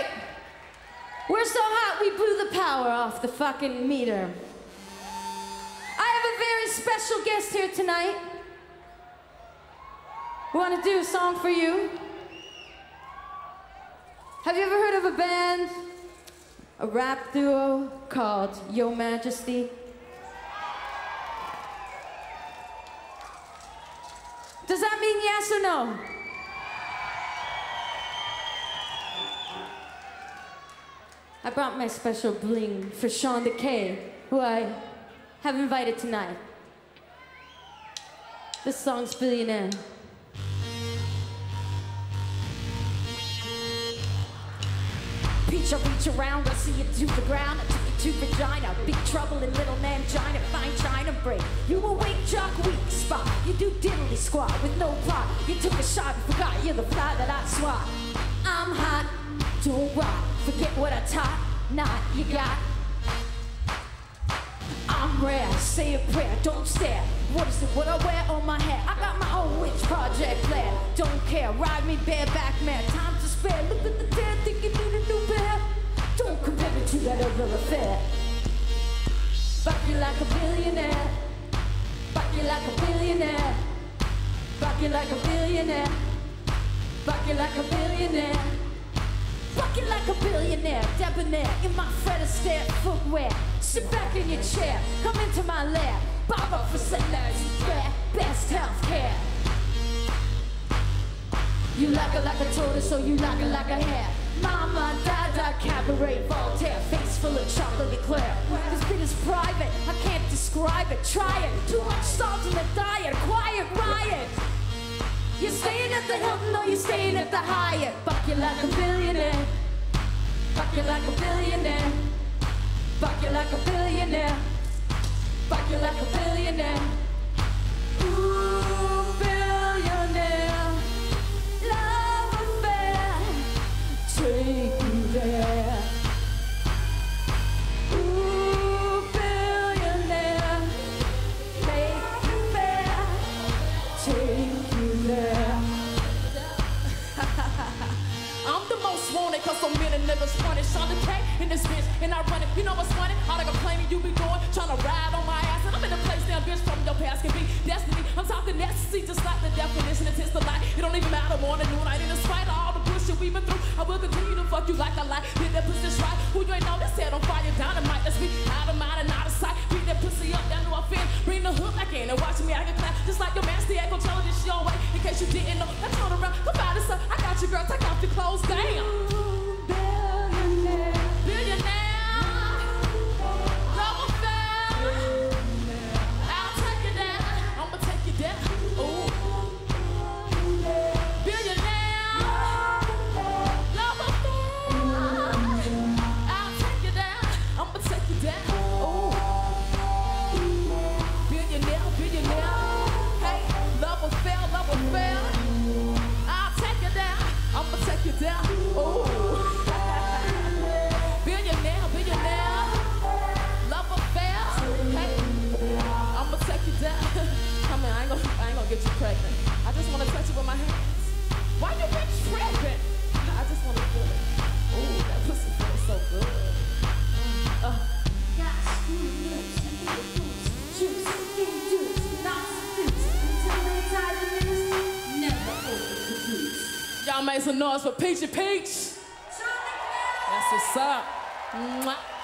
right. We're so hot we blew the power off the fucking meter. I have a very special guest here tonight. We want to do a song for you? Have you ever heard of a band, a rap duo called Yo Majesty? Does that mean yes or no? I brought my special bling for Shunda K, who I have invited tonight. This song's Billionaire. Peach, I reach around, I see you to the ground. I took you to vagina. Big trouble in little Mangina. Fine China break. You awake, jock, weak spot. You do diddly squat with no plot. You took a shot and forgot you're the fly that I swat. I'm hot, don't rot. Forget what I taught. Not you got. I'm rare, say a prayer, don't stare. What is it, what I wear on my hair? I got my own witch project flair. Don't care, ride me bareback man, time to spare. Look at the dead, think you need a new pair. Don't compare me to that other affair. Fuck you like a billionaire. Fuck you like a billionaire. Fuck you like a billionaire. Fuck you like a billionaire. You like a billionaire, debonair in my Fred Astaire footwear. Sit back in your chair, come into my. Bob up for sellers, rare, best health care. You like it like a tortoise, so you like it like a hare. Mama, Dada, cabaret, Voltaire, face full of chocolate eclair. This bit is private, I can't describe it. Try it. Too much salt in the diet, quiet riot. The Hilton or you're staying at the Hyatt. Fuck you like a billionaire. Fuck you like a billionaire. Fuck you like a billionaire. Fuck you like a billionaire. Niggas running Shunda K in this bitch and I run it. You know what's funny? All the complaining you be doing Trying to ride on my ass. And I'm in a place now bitch from your past can be. Destiny I'm talking necessity just like the definition It is the light It don't even matter morning, noon, night And in spite of all the bullshit we've been through I will continue to fuck you like I like Hit that pussy right Who you ain't know? This head on fire Dynamite. Let's be out of mind and out of sight. Beat that pussy up down to our fin Bring the hook back in and watch me I can clap Just like your man stay at Coachella this your way. In case you didn't know I turn around Come by this I'ma take you y'all make some noise for Peachy Peach. That's what's up. Mwah.